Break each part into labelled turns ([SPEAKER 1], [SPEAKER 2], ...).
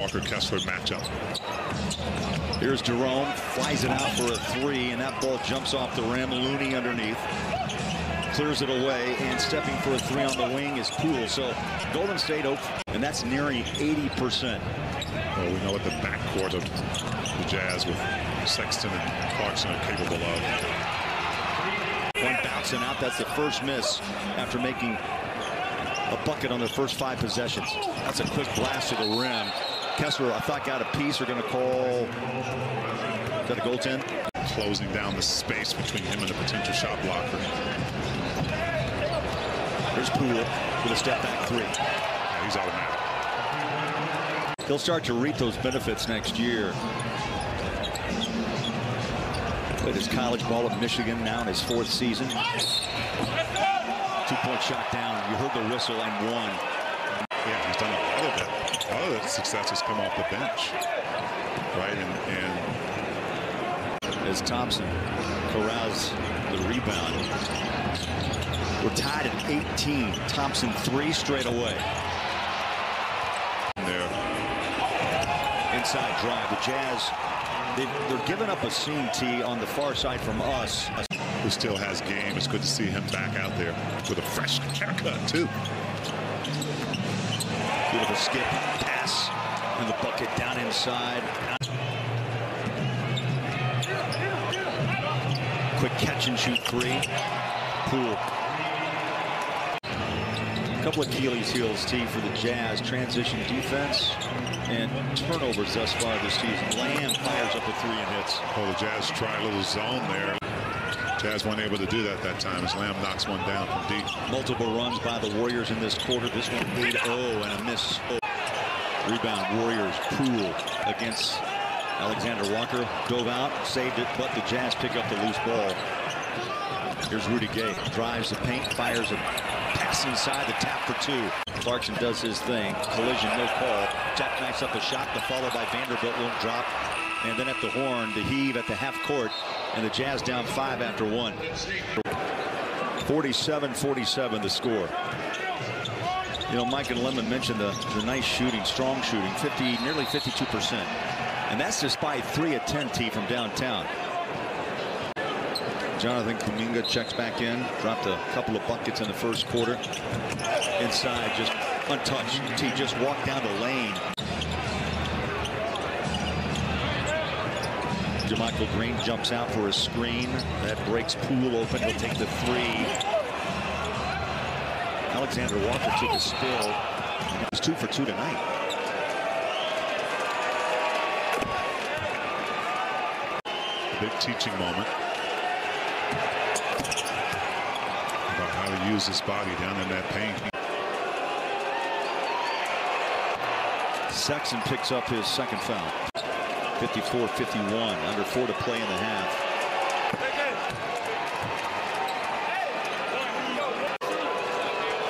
[SPEAKER 1] Walker Kessler matchup.
[SPEAKER 2] Here's Jerome, flies it out for a three, and that ball jumps off the rim. Looney underneath. Clears it away, and stepping for a three on the wing is Poole. So Golden State, open and that's nearing 80%.
[SPEAKER 1] Well, we know what the backcourt of the Jazz with Sexton and Clarkson are capable of.
[SPEAKER 2] One bouncing out. That's the first miss after making a bucket on their first five possessions. That's a quick blast to the rim. Kessler, I thought, got a piece. We're going to call. Is that a goaltend?
[SPEAKER 1] Closing down the space between him and the potential shot blocker.
[SPEAKER 2] There's Poole with a step back three.
[SPEAKER 1] Yeah, he's automatic.
[SPEAKER 2] He'll start to reap those benefits next year. Played his college ball at Michigan now in his fourth season. Two-point shot down. You heard the whistle and one.
[SPEAKER 1] Yeah, he's done a lot of that. Oh, a lot of that success has come off the bench. Right, and,
[SPEAKER 2] and as Thompson corrals the rebound. We're tied at 18. Thompson three straight away.
[SPEAKER 1] There.
[SPEAKER 2] Inside drive. The Jazz, they, are giving up a seam tee on the far side from us.
[SPEAKER 1] Who still has game. It's good to see him back out there with a fresh haircut, too.
[SPEAKER 2] Beautiful skip, pass, and the bucket down inside. Quick catch and shoot three. Poole. A couple of Achilles heels, T, for the Jazz. Transition defense and turnovers thus far this season. Lamb fires up a three and hits.
[SPEAKER 1] Oh, the Jazz try a little zone there. Jazz weren't able to do that that time as Lamb knocks one down from deep.
[SPEAKER 2] Multiple runs by the Warriors in this quarter. This one 8-0 and a miss. Rebound Warriors Poole against Alexander Walker. Dove out, saved it, but the Jazz pick up the loose ball. Here's Rudy Gay. Drives the paint, fires a pass inside the tap for two. Clarkson does his thing. Collision, no call. Jack Jackknifes up a shot. The follow by Vanderbilt won't drop. And then at the horn, the heave at the half court. And the Jazz down five after one. 47-47 the score. You know, Mike and Lemon mentioned the, the nice shooting, strong shooting, 50, nearly 52%. And that's despite 3 of 10 T from downtown. Jonathan Kuminga checks back in, dropped a couple of buckets in the first quarter. Inside, just untouched. T just walked down the lane. JaMychal Green jumps out for a screen. That breaks Poole open. He'll take the three. Alexander Walker took a steal. He's two for two tonight.
[SPEAKER 1] A big teaching moment. About how to use his body down in that paint.
[SPEAKER 2] Sexton picks up his second foul. 54-51, under four to play in the half.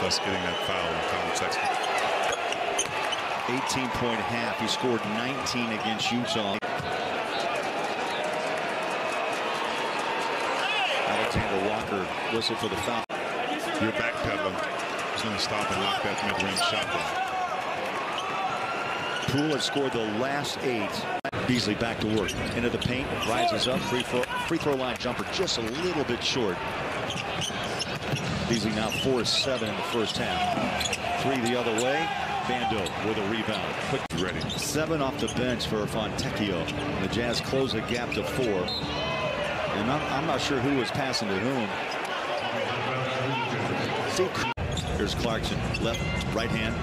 [SPEAKER 1] Thus getting that foul on Collin Sexton.
[SPEAKER 2] 18-point half. He scored 19 against Utah. Alexander Walker whistle for the foul.
[SPEAKER 1] You're backpedaling. He's going to stop and knock that mid-range shot down.
[SPEAKER 2] Poole has scored the last eight. Beasley back to work. Into the paint, rises up, free throw, free throw line jumper just a little bit short. Beasley now 4-7 in the first half. Three the other way. Bando with a rebound. Quick
[SPEAKER 1] ready.
[SPEAKER 2] Seven off the bench for Fontecchio. The Jazz close the gap to four. And I'm, I'm not sure who was passing to whom. Here's Clarkson, left, right hand,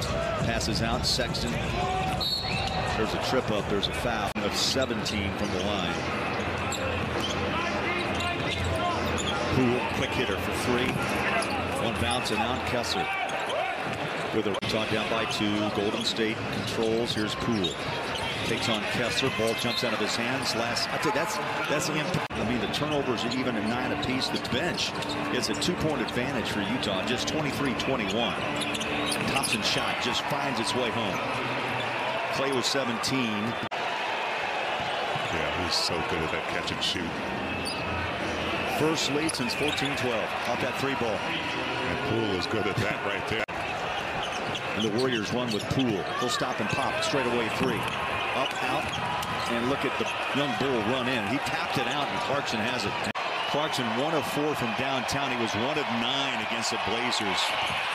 [SPEAKER 2] passes out. Sexton there's a trip up. There's a foul of 17 from the line. Poole, quick hitter for three. One bounce and out. Kessler with a talk down by two. Golden State controls. Here's Poole. Takes on Kessler. Ball jumps out of his hands. Last, I you, that's that's the impact. I mean, the turnovers are even at nine apiece. The bench is a two-point advantage for Utah, just 23-21. Thompson's shot just finds its way home. Clay was 17.
[SPEAKER 1] Yeah, he's so good at that catch and shoot.
[SPEAKER 2] First lead since 14-12 off that three ball.
[SPEAKER 1] And Poole is good at that right there.
[SPEAKER 2] And the Warriors run with Poole. He'll stop and pop straight away three. Up, out, and look at the young bull run in. He tapped it out, and Clarkson has it. Clarkson one of four from downtown. He was one of nine against the Blazers.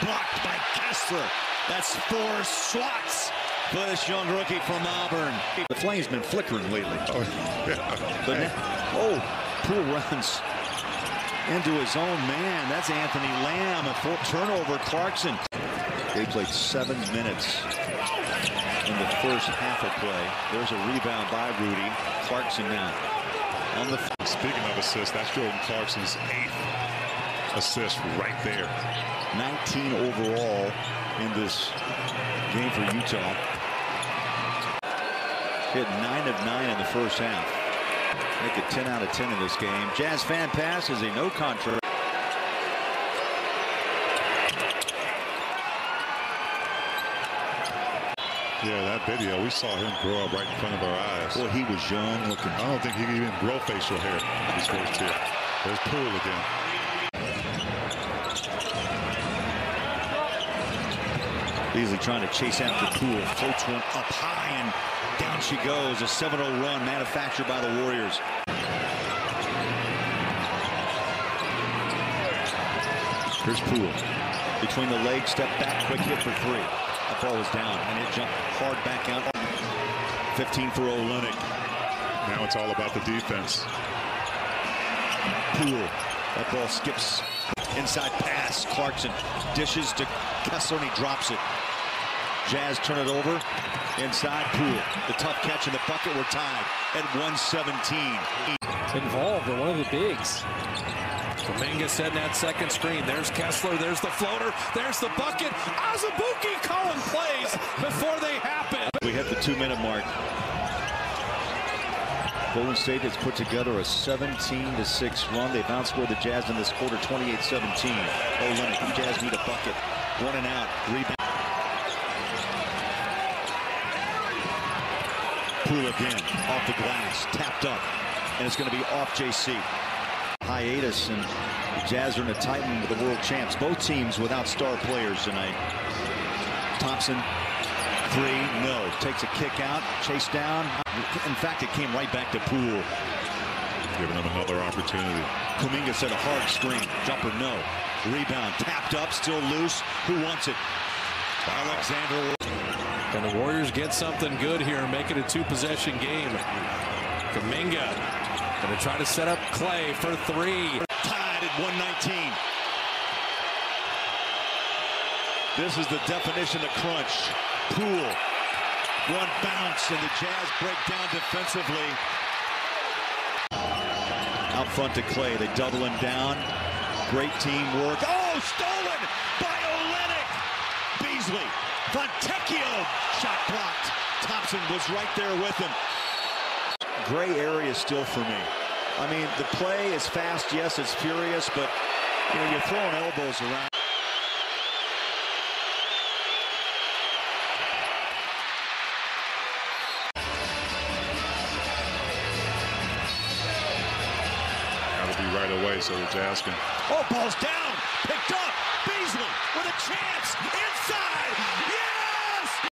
[SPEAKER 2] Blocked by Kessler. That's four swats for this young rookie from Auburn. The flame's been flickering lately.
[SPEAKER 1] Oh, yeah.
[SPEAKER 2] But now, oh, Poole runs into his own man. That's Anthony Lamb. A full turnover. Clarkson. They played seven minutes in the first half of play. There's a rebound by Rudy. Clarkson now on the.
[SPEAKER 1] Speaking of assists, that's Jordan Clarkson's eighth assist right there.
[SPEAKER 2] 19 overall in this game for Utah. Hit 9 of 9 in the first half. Make it 10 out of 10 in this game. Jazz fan pass is a no contract.
[SPEAKER 1] Yeah, that video, we saw him grow up right in front of our eyes.
[SPEAKER 2] Well, he was young looking.
[SPEAKER 1] I don't think he can even grow facial hair first year. There's Poole again.
[SPEAKER 2] Beasley trying to chase after Poole. Floats one up high and down she goes. A 7-0 run manufactured by the Warriors. Here's Poole. Between the legs, step back, quick hit for three. That ball is down, and it jumped hard back out. 15 for Olynyk.
[SPEAKER 1] Now it's all about the defense.
[SPEAKER 2] Poole. That ball skips. Inside pass. Clarkson dishes to Kessler, and he drops it. Jazz turn it over. Inside Poole. The tough catch in the bucket. We're tied at 117.
[SPEAKER 3] Involved in one of the bigs.
[SPEAKER 4] Kuminga setting that second screen. There's Kessler. There's the floater. There's the bucket. Azubuike calling plays before they happen.
[SPEAKER 2] We hit the two-minute mark. Golden State has put together a 17-6 run. They've outscored the Jazz in this quarter 28-17. Olynyk, the Jazz need a bucket. One and out. Rebound. Poole again. Off the glass. Tapped up. And it's going to be off JC. Hiatus and the Jazz are in a tight one with the world champs. Both teams without star players tonight. Thompson Three, no. Takes a kick out, chase down. In fact, it came right back to Poole.
[SPEAKER 1] Giving them another opportunity.
[SPEAKER 2] Kuminga set a hard screen. Jumper, no. Rebound, tapped up, still loose. Who wants it? Alexander.
[SPEAKER 4] Can the Warriors get something good here and make it a two-possession game? Kuminga going to try to set up Clay for three.
[SPEAKER 2] Tied at 119. This is the definition of crunch. Poole. One bounce, and the Jazz break down defensively. Out front to Clay. They double him down. Great teamwork. Oh, stolen by Olynyk. Beasley. Fontecchio. Shot blocked. Thompson was right there with him. Gray area still for me. I mean, the play is fast. Yes, it's furious, but you know, you're throwing elbows around.
[SPEAKER 1] Got to be right away so the Jazz can.
[SPEAKER 2] Oh, ball's down. Picked up. Beasley with a chance. Inside. Yeah!